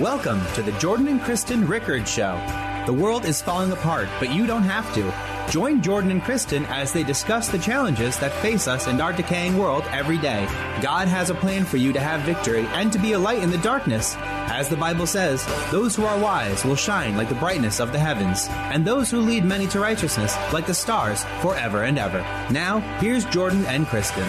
Welcome to the Jordan and Kristen Rickard Show. The world is falling apart, but you don't have to. Join Jordan and Kristen as they discuss the challenges that face us in our decaying world every day. God has a plan for you to have victory and to be a light in the darkness. As the Bible says, those who are wise will shine like the brightness of the heavens, and those who lead many to righteousness like the stars forever and ever. Now, here's Jordan and Kristen.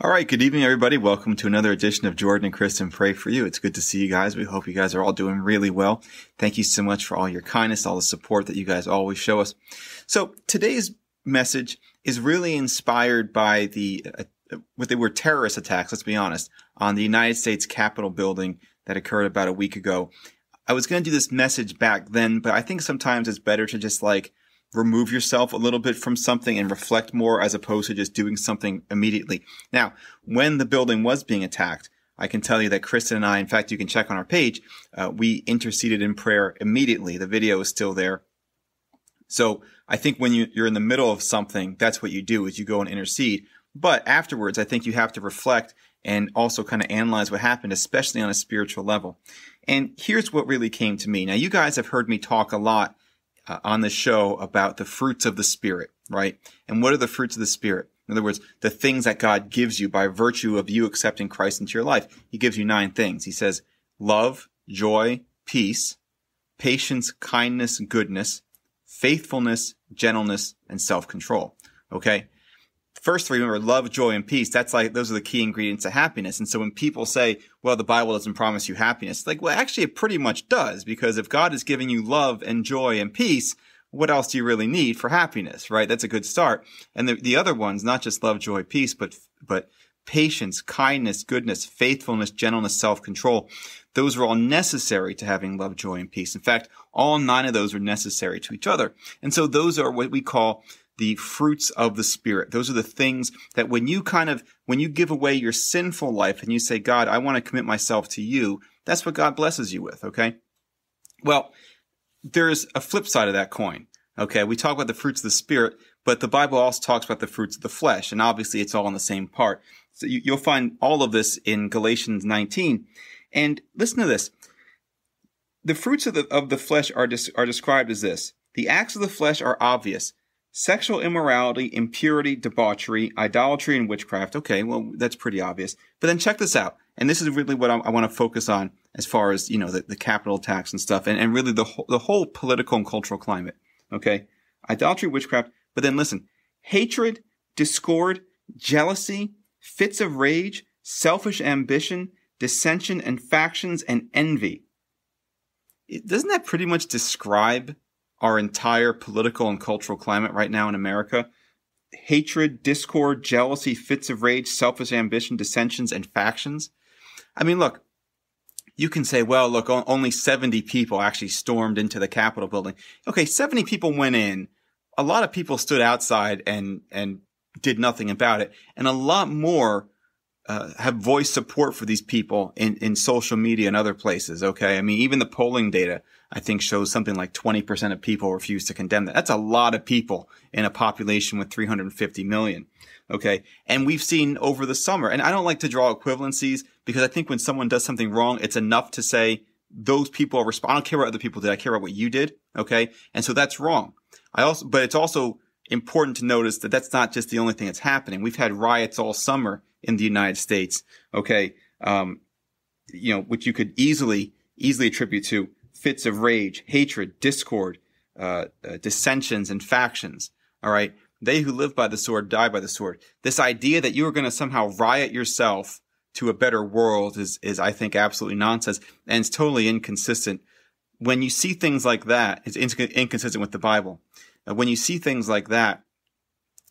All right, good evening, everybody. Welcome to another edition of Jordan and Kristen Pray for You. It's good to see you guys. We hope you guys are all doing really well. Thank you so much for all your kindness, all the support that you guys always show us. So today's message is really inspired by the uh, what they were terrorist attacks. Let's be honest, on the United States Capitol building that occurred about a week ago. I was going to do this message back then, but I think sometimes it's better to just like remove yourself a little bit from something and reflect more as opposed to just doing something immediately. Now, when the building was being attacked, I can tell you that Kristen and I, in fact, you can check on our page, uh, we interceded in prayer immediately. The video is still there. So I think when you, you're in the middle of something, that's what you do is you go and intercede. But afterwards, I think you have to reflect and also kind of analyze what happened, especially on a spiritual level. And here's what really came to me. Now, you guys have heard me talk a lot uh, on the show about the fruits of the Spirit, right? And what are the fruits of the Spirit? In other words, the things that God gives you by virtue of you accepting Christ into your life. He gives you nine things. He says love, joy, peace, patience, kindness, goodness, faithfulness, gentleness, and self-control. Okay first three, remember love, joy, and peace. That's like, those are the key ingredients of happiness. And so when people say, well, the Bible doesn't promise you happiness, like, well, actually it pretty much does because if God is giving you love and joy and peace, what else do you really need for happiness, right? That's a good start. And the, the other ones, not just love, joy, peace, but, but patience, kindness, goodness, faithfulness, gentleness, self-control. Those are all necessary to having love, joy, and peace. In fact, all nine of those are necessary to each other. And so those are what we call the fruits of the spirit. Those are the things that when you kind of, when you give away your sinful life and you say, God, I want to commit myself to you, that's what God blesses you with. Okay. Well, there's a flip side of that coin. Okay. We talk about the fruits of the spirit, but the Bible also talks about the fruits of the flesh. And obviously it's all in the same part. So you, will find all of this in Galatians 19. And listen to this. The fruits of the, of the flesh are, des- are described as this. The acts of the flesh are obvious Sexual immorality, impurity, debauchery, idolatry, and witchcraft. Okay, well, that's pretty obvious. But then check this out. And this is really what I, I want to focus on as far as, you know, the, the Capitol attacks and stuff and, and really the whole, the whole political and cultural climate. Okay. Idolatry, witchcraft. But then listen, hatred, discord, jealousy, fits of rage, selfish ambition, dissension and factions and envy. Doesn't that pretty much describe our entire political and cultural climate right now in America. Hatred, discord, jealousy, fits of rage, selfish ambition, dissensions, and factions. I mean, look, you can say, well, look, only 70 people actually stormed into the Capitol building. Okay, 70 people went in. A lot of people stood outside and, and did nothing about it. And a lot more uh, have voiced support for these people in, in social media and other places. Okay. I mean, even the polling data, I think shows something like 20% of people refuse to condemn that. That's a lot of people in a population with 350 million. Okay. And we've seen over the summer, and I don't like to draw equivalencies because I think when someone does something wrong, it's enough to say those people are responsible. I don't care what other people did. I care about what you did. Okay. And so that's wrong. I also, but it's also important to notice that that's not just the only thing that's happening. We've had riots all summer in the United States. Okay. Um, you know, which you could easily, easily attribute to fits of rage, hatred, discord, uh, uh, dissensions, and factions. All right. They who live by the sword die by the sword. This idea that you are going to somehow riot yourself to a better world is, is, I think, absolutely nonsense and it's totally inconsistent. When you see things like that, it's inconsistent with the Bible. When you see things like that,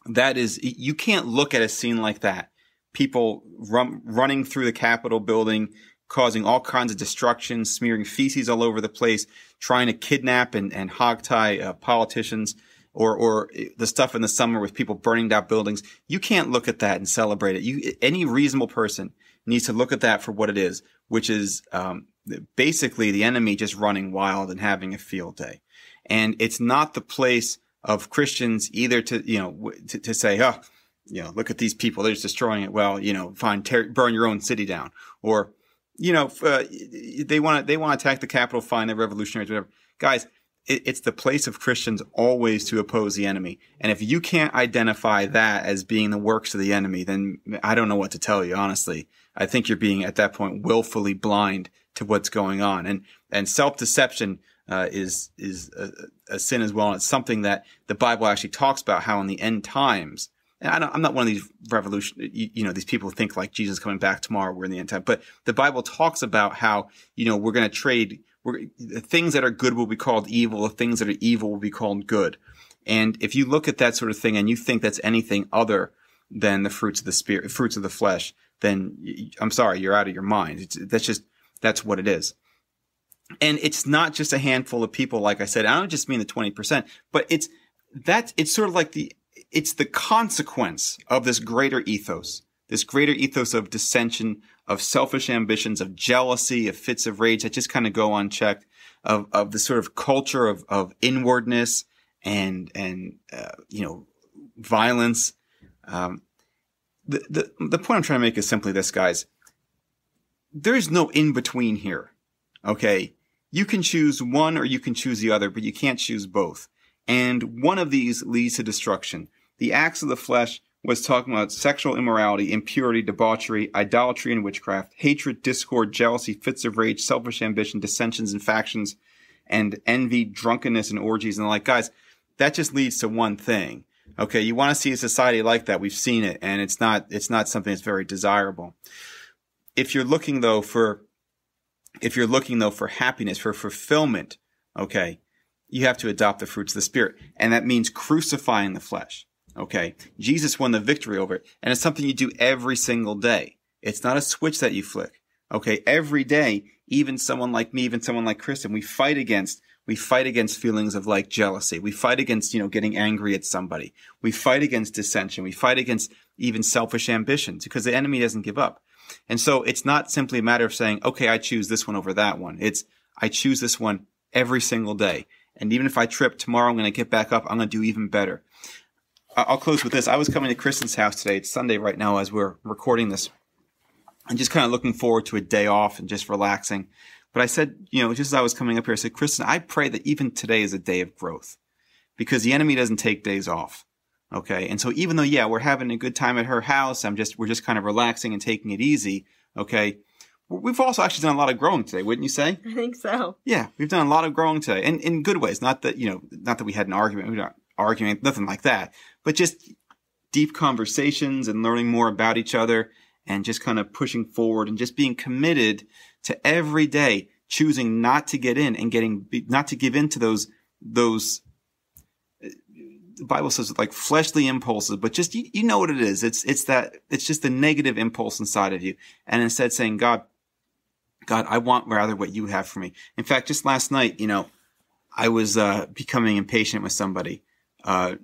that is, you can't look at a scene like that people run, running through the Capitol building, causing all kinds of destruction, smearing feces all over the place, trying to kidnap and, and hogtie uh, politicians, or or the stuff in the summer with people burning down buildings. You can't look at that and celebrate it. You any reasonable person needs to look at that for what it is, which is um, basically the enemy just running wild and having a field day. And it's not the place of Christians either to you know to, to say, oh, you know, look at these people, they're just destroying it. Well, you know, fine, tear, burn your own city down. Or, you know, uh, they want to, they want to attack the Capitol, fine, they're revolutionaries, whatever. Guys, it, it's the place of Christians always to oppose the enemy. And if you can't identify that as being the works of the enemy, then I don't know what to tell you, honestly. I think you're being at that point willfully blind to what's going on. And, and self-deception, uh, is, is a, a, sin as well. And it's something that the Bible actually talks about how in the end times, and I am not one of these revolution, you, you, know, these people think like Jesus coming back tomorrow, we're in the end time, but the Bible talks about how, you know, we're going to trade, we're, the things that are good will be called evil, the things that are evil will be called good. And if you look at that sort of thing and you think that's anything other than the fruits of the spirit, fruits of the flesh, then I'm sorry, you're out of your mind. It's, that's just, that's what it is. And it's not just a handful of people, like I said. I don't just mean the 20%, but it's that it's sort of like the, it's the consequence of this greater ethos, this greater ethos of dissension, of selfish ambitions, of jealousy, of fits of rage that just kind of go unchecked, of, of the sort of culture of, of inwardness and, and, uh, you know, violence. Um, the, the, the point I'm trying to make is simply this, guys. There's no in between here. Okay. You can choose one or you can choose the other, but you can't choose both. And one of these leads to destruction. The acts of the flesh was talking about sexual immorality, impurity, debauchery, idolatry and witchcraft, hatred, discord, jealousy, fits of rage, selfish ambition, dissensions and factions, and envy, drunkenness and orgies and the like. Guys, that just leads to one thing. Okay. You want to see a society like that. We've seen it and it's not, it's not something that's very desirable. If you're looking though for if you're looking though for happiness, for fulfillment, okay, you have to adopt the fruits of the spirit. And that means crucifying the flesh. Okay. Jesus won the victory over it. And it's something you do every single day. It's not a switch that you flick. Okay. Every day, even someone like me, even someone like Kristen, we fight against, we fight against feelings of like jealousy. We fight against, you know, getting angry at somebody. We fight against dissension. We fight against even selfish ambitions because the enemy doesn't give up. And so it's not simply a matter of saying, okay, I choose this one over that one. It's, I choose this one every single day. And even if I trip tomorrow, I'm going to get back up. I'm going to do even better. I'll close with this. I was coming to Kristen's house today. It's Sunday right now as we're recording this and just kind of looking forward to a day off and just relaxing. But I said, you know, just as I was coming up here, I said, Kristen, I pray that even today is a day of growth because the enemy doesn't take days off. Okay. And so even though, yeah, we're having a good time at her house, I'm just, we're just kind of relaxing and taking it easy. Okay. We've also actually done a lot of growing today, wouldn't you say? I think so. Yeah. We've done a lot of growing today and in good ways. Not that, you know, not that we had an argument. We're not arguing, nothing like that, but just deep conversations and learning more about each other and just kind of pushing forward and just being committed to every day choosing not to get in and getting, not to give in to those, those the Bible says like fleshly impulses, but just you, you know what it is. It's it's that it's just the negative impulse inside of you, and instead saying, God, God, I want rather what you have for me. In fact, just last night, you know, I was uh, becoming impatient with somebody. Uh,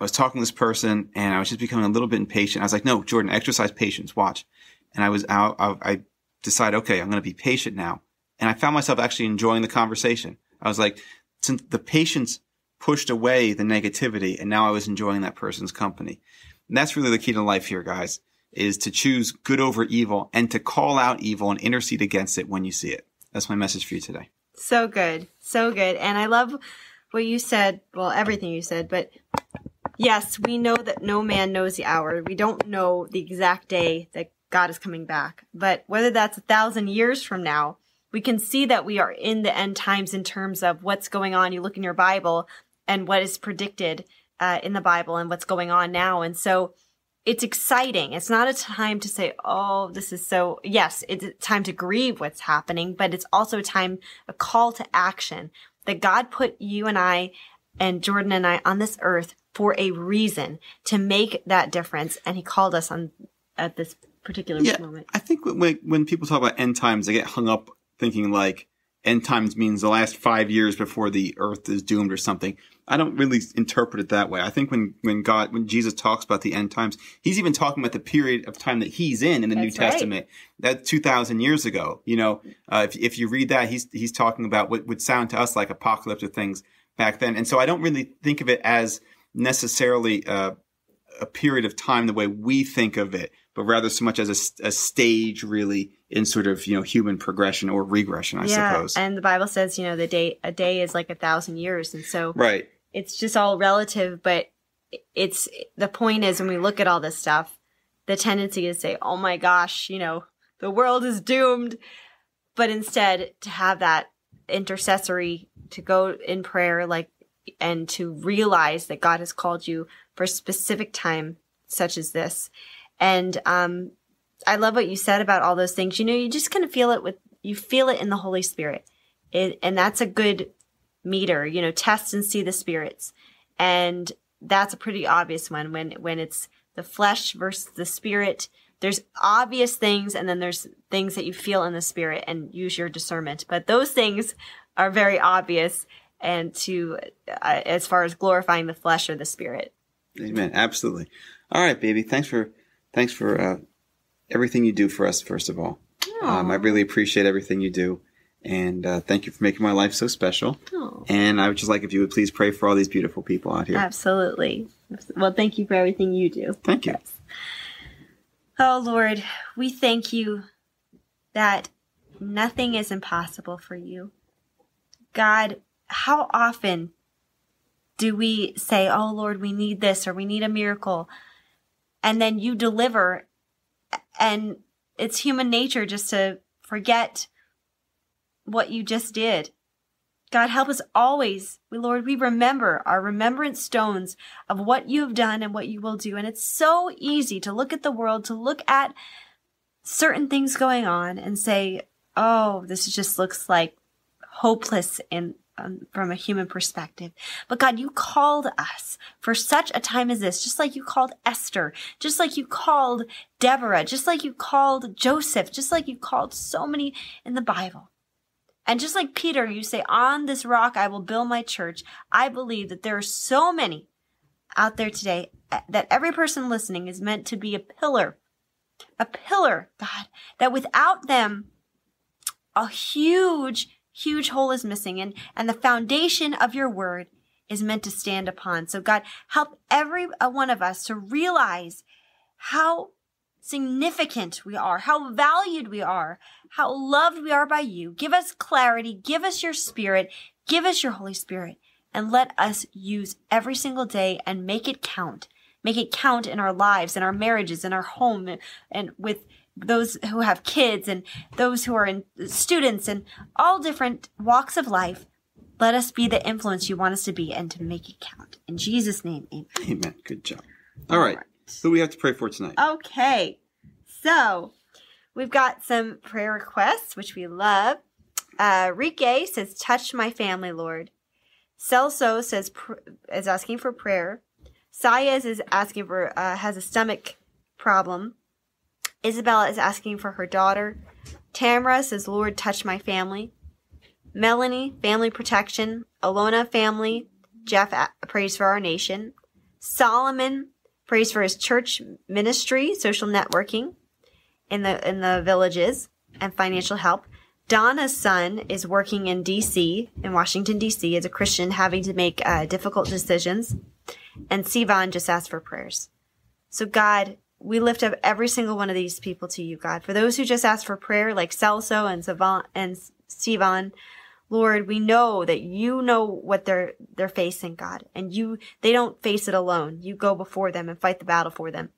I was talking to this person, and I was just becoming a little bit impatient. I was like, No, Jordan, exercise patience. Watch. And I was out. I, I decided, okay, I'm going to be patient now, and I found myself actually enjoying the conversation. I was like, since the patience pushed away the negativity and now I was enjoying that person's company. And that's really the key to life here, guys, is to choose good over evil and to call out evil and intercede against it when you see it. That's my message for you today. So good. So good. And I love what you said. Well, everything you said, but yes, we know that no man knows the hour. We don't know the exact day that God is coming back. But whether that's a thousand years from now, we can see that we are in the end times in terms of what's going on. You look in your Bible, and what is predicted uh, in the Bible and what's going on now. And so it's exciting. It's not a time to say, oh, this is so, yes, it's a time to grieve what's happening, but it's also a time, a call to action that God put you and I and Jordan and I on this earth for a reason to make that difference. And he called us on at this particular yeah, moment. I think when, when people talk about end times, they get hung up thinking like end times means the last five years before the earth is doomed or something. I don't really interpret it that way. I think when, when God, when Jesus talks about the end times, he's even talking about the period of time that he's in in the That's New right. Testament. That 2000 years ago, you know, uh, if, if you read that, he's, he's talking about what would sound to us like apocalyptic things back then. And so I don't really think of it as necessarily, uh, a period of time the way we think of it, but rather so much as a, a stage really in sort of, you know, human progression or regression, I yeah, suppose. and the Bible says, you know, the day a day is like a thousand years, and so right. it's just all relative. But it's the point is when we look at all this stuff, the tendency is to say, "Oh my gosh, you know, the world is doomed," but instead to have that intercessory to go in prayer, like, and to realize that God has called you for a specific time such as this, and um, I love what you said about all those things. You know, you just kind of feel it with you feel it in the Holy Spirit, it, and that's a good meter. You know, test and see the spirits, and that's a pretty obvious one when when it's the flesh versus the spirit. There's obvious things, and then there's things that you feel in the spirit, and use your discernment. But those things are very obvious, and to uh, as far as glorifying the flesh or the spirit. Amen. Absolutely. All right, baby. Thanks for thanks for uh, everything you do for us. First of all, um, I really appreciate everything you do, and uh, thank you for making my life so special. Aw. And I would just like if you would please pray for all these beautiful people out here. Absolutely. Well, thank you for everything you do. Thank you. Oh, Lord, we thank you that nothing is impossible for you. God, how often do we say, Oh, Lord, we need this or we need a miracle? And then you deliver, and it's human nature just to forget what you just did. God, help us always, we, Lord, we remember our remembrance stones of what you have done and what you will do. And it's so easy to look at the world, to look at certain things going on and say, oh, this just looks like hopeless in um, from a human perspective. But God, you called us for such a time as this, just like you called Esther, just like you called Deborah, just like you called Joseph, just like you called so many in the Bible. And just like Peter, you say, on this rock I will build my church. I believe that there are so many out there today uh, that every person listening is meant to be a pillar, a pillar, God, that without them, a huge, huge hole is missing and, and the foundation of your word is meant to stand upon. So God, help every uh, one of us to realize how significant we are, how valued we are, how loved we are by you. Give us clarity, give us your spirit, give us your Holy Spirit, and let us use every single day and make it count. Make it count in our lives, in our marriages, in our home, and with those who have kids and those who are in students and all different walks of life. Let us be the influence you want us to be and to make it count. In Jesus' name, amen. Amen. Good job. All right. Who we have to pray for tonight? Okay. So we've got some prayer requests, which we love. Uh, Rike says, touch my family, Lord. Celso says, pr- is asking for prayer. Sayez is asking for, uh, has a stomach problem. Isabella is asking for her daughter. Tamara says, Lord, touch my family. Melanie, family protection. Alona, family. Jeff prays for our nation. Solomon prays for his church ministry, social networking in the in the villages, and financial help. Donna's son is working in D.C. in Washington D.C. as a Christian, having to make uh, difficult decisions. And Sivan just asked for prayers. So God, we lift up every single one of these people to you, God. For those who just asked for prayer, like Celso and Sivan and Sivan, Lord, we know that you know what they're they're facing, God, and you they don't face it alone. You go before them and fight the battle for them.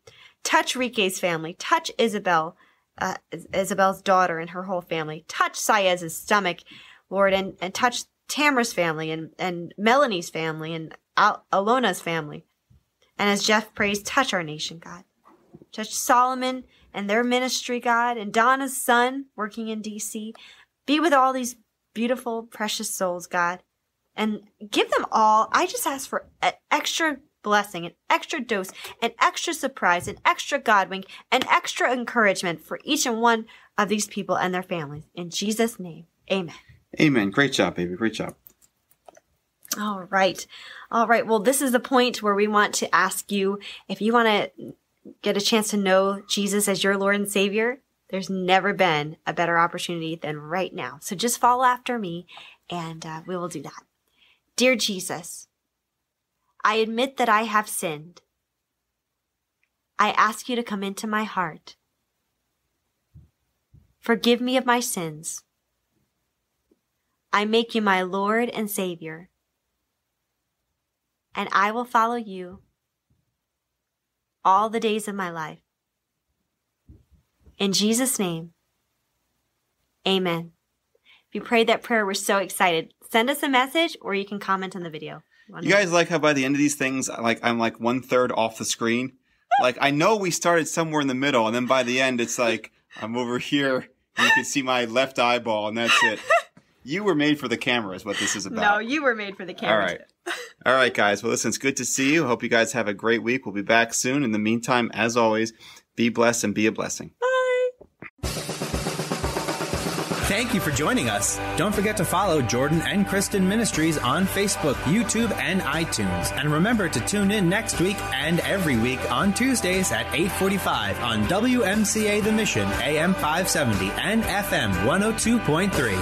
Touch Rike's family. Touch Isabel, uh, Isabel's daughter and her whole family. Touch Sayez's stomach, Lord, and and touch Tamara's family and and Melanie's family and Al- Alona's family. And as Jeff prays, touch our nation, God. Touch Solomon and their ministry, God, and Donna's son working in D.C. Be with all these beautiful, precious souls, God, and give them all. I just ask for an extra blessing, an extra dose, an extra surprise, an extra God wink, an extra encouragement for each and one of these people and their families. In Jesus' name, amen. Amen. Great job, baby. Great job. All right. All right. Well, this is the point where we want to ask you if you want to get a chance to know Jesus as your Lord and Savior. There's never been a better opportunity than right now. So just follow after me and uh, we will do that. Dear Jesus, I admit that I have sinned. I ask you to come into my heart. Forgive me of my sins. I make you my Lord and Savior. And I will follow you all the days of my life. In Jesus' name, amen. If you prayed that prayer, we're so excited. Send us a message or you can comment on the video. You guys like how by the end of these things, like I'm like one third off the screen. Like I know we started somewhere in the middle, and then by the end, it's like I'm over here, and you can see my left eyeball, and that's it. You were made for the camera, is what this is about. No, you were made for the camera. All right. All right, guys. Well, listen, it's good to see you. Hope you guys have a great week. We'll be back soon. In the meantime, as always, be blessed and be a blessing. Bye. Thank you for joining us. Don't forget to follow Jordan and Kristen Ministries on Facebook, YouTube, and iTunes. And remember to tune in next week and every week on Tuesdays at 8:45 on WMCA The Mission, AM 570 and FM 102.3.